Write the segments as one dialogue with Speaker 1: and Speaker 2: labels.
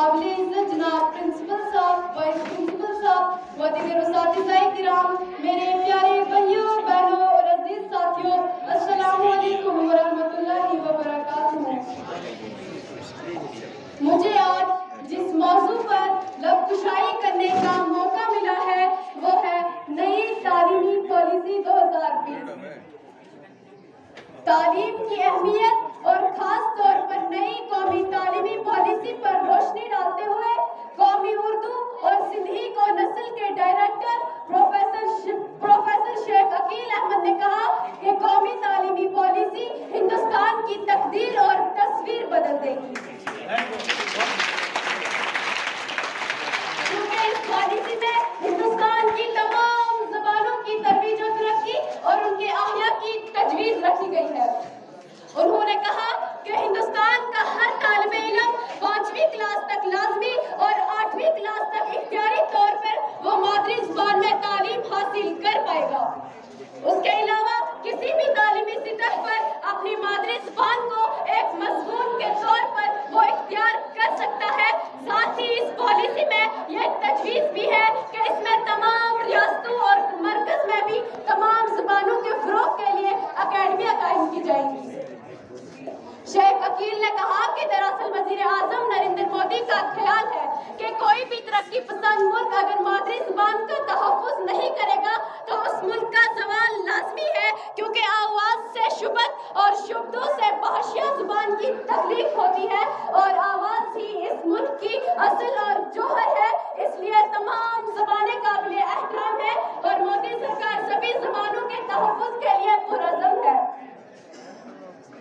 Speaker 1: काबिल जनाब प्रिंसिपल साहब वाइस प्रिंसिपल साहब व दिगर उस्तादिज़ाए किराम मेरे प्यारे भाइयों, बहनों और अज़ीज़ साथियों, अस्सलाम वालेकुम व रहमतुल्लाहि व बरकातहू। मुझे आज जिस मौजू पर लबकुशाई करने का मौका मिला है, वो है नई तालीमी पॉलिसी 2020 तालीम की अहमियत और खास तौर पर नई कौमी तालीमी पॉलिसी पर रोशनी डालते हुए कौमी उर्दू और सिंधी को नस्ल के director professor professor Sheikh Akil Ahmad ने कहा कि कौमी तालीमी पॉलिसी हिंदुस्तान की तकदीर और तस्वीर बदल देगी क्योंकि इस पॉलिसी में हिंदुस्तान की तमाम जबानों की तरवीज और तरक्की और उनके आहिया की तजवीज रखी गई है उन्होंने कहा कि हिंदुस्तान का हर तालब इलम पांचवी क्लास तक लाजमी और आठवीं क्लास तक इख्तियारी तौर पर वो मादरी ज़ुबान में तालीम हासिल कर पाएगा उसके अलावा किसी भी तालीमी सतह पर अपनी मादरी ज़ुबान को एक मज़बूत के तौर पर वो इख्तियार कर सकता है साथ ही इस पॉलिसी में यह तजवीज भी है कि इसमें तमाम रियासतों और मरकज में भी तमाम जुबानों के फरोग के लिए अकेडमियाँ कायम की जाएँगी शेख अकील ने कहा कि दरअसल वज़ीर आज़म नरेंद्र मोदी का ख्याल है कि कोई भी तरक्की पसंद मुल्क अगर मादरी ज़ुबान का तहफ़ुज नहीं करेगा तो उस मुल्क का सवाल लाजमी है क्योंकि आवाज़ और शुब्दों से बहशिया ज़ुबान की तकलीफ़ होती है और आवाज़ ही इस मुल्क की असल और जोहर है। इसलिए तमाम जबानें काबिल एहतराम है और मोदी सरकार सभी जबानों के तहफ़ुज के लिए पुरजम है।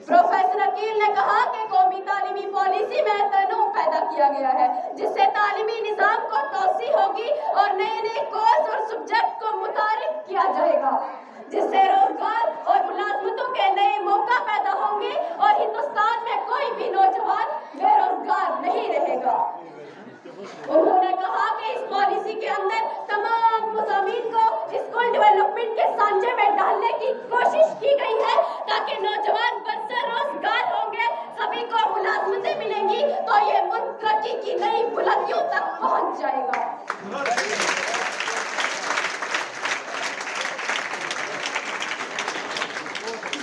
Speaker 1: प्रोफेसर अकील ने कहा कि कौमी तालीमी पॉलिसी में तनों पैदा किया गया है, जिससे तालीमी निज़ाम को तोसी होगी और नए नए कोर्स और सब्जेक्ट को मुतारिफ किया जाएगा, जिससे रोज़गार और मुलाजमतों मौका पैदा होंगे और हिंदुस्तान में कोई भी नौजवान बेरोजगार नहीं रहेगा। उन्होंने कहा कि इस पॉलिसी के अंदर तमाम मुजामिन को स्कूल डेवलपमेंट के सांचे में डालने की कोशिश की गई है ताकि नौजवान बरसर रोज़गार होंगे, सभी को मुलाजमतें मिलेंगी तो ये मुल्क तरक्की की नई बुलंदियों तक पहुँच जाएगा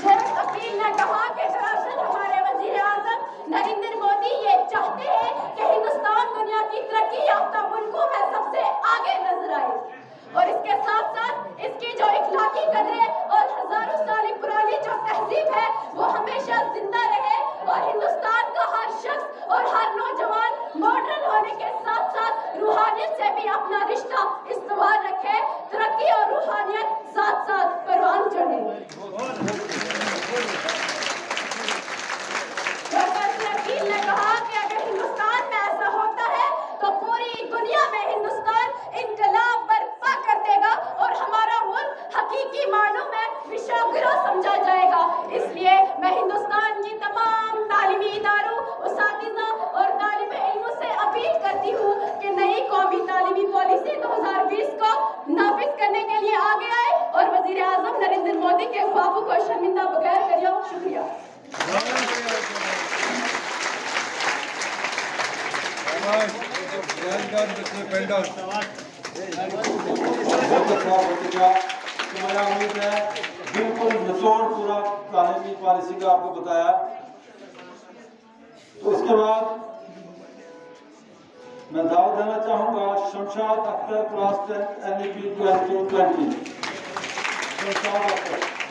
Speaker 1: शेख अकील ने कहा कि दरअसल हमारे वज़ीर आज़म नरेंद्र मोदी ये चाहते हैं कि हिंदुस्तान दुनिया की तरक्की याफ्ता मुल्कों में सबसे आगे नज़र आए और इसके साथ साथ इसकी जो इखलाकी कदरें और हज़ारों साल पुरानी जो तहजीब है वो हमेशा ज़िंदा रहे और हिंदुस्तान का हर शख्स और हर नौजवान मॉडर्न होने के साथ साथ रूहानियत से भी अपना रिश्ता इस्तेमाल रखे तरक्की और रूहानियत साथ साथ परवान चढ़े प्रोफेसर अकील ने कहा कि अगर हिंदुस्तान में ऐसा होता है तो पूरी दुनिया में हिंदुस्तान इनकलाब बर्पा कर देगा और हमारा मुल्क हकीकी मानों में विश्वगुरु समझा जाएगा इसलिए मैं हिंदुस्तान की तमाम तालीमी इदारों उसातिजा और तालिब इल्मों से अपील करती हूँ कि नई कौमी तालीमी पॉलिसी 2020 को नाफिज करने के लिए आगे आए और वज़ीर आज़म नरेंद्र मोदी के ख्वाबों को शर्मिंदा बगैर करिए शुक्रिया
Speaker 2: तुम्हारा उम्मीद है बिल्कुल निचोड़ पूरा तालीमी पॉलिसी का आपको बताया तो इसके बाद मैं दाव देना चाहूँगा Shamshad Akhtar class ten N E P twenty twenty Shamshad Akhtar